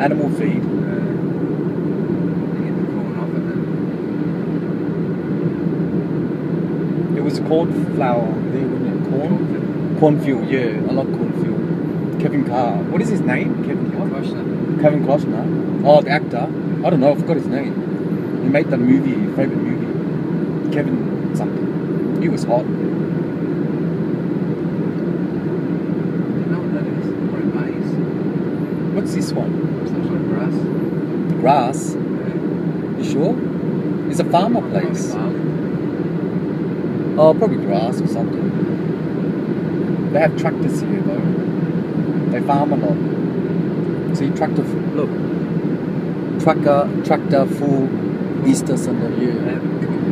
Animal feed. Uh, they get corn off it was there, wasn't it? Corn? Cornfield, yeah. I like cornfield. Kevin Carr. What is his name? Kevin? Watch. Kevin Costner. Oh, the actor. I don't know. I forgot his name. He made that movie, favorite movie. Kevin something. He was hot. You know what that is? Or maize. What's this one? Some sort of grass. Grass. You sure? It's a farmer place. Oh, probably grass or something. They have tractors here though. They farm a lot. See, tractor. f- Look, tractor, tractor full Easter Sunday. Yeah.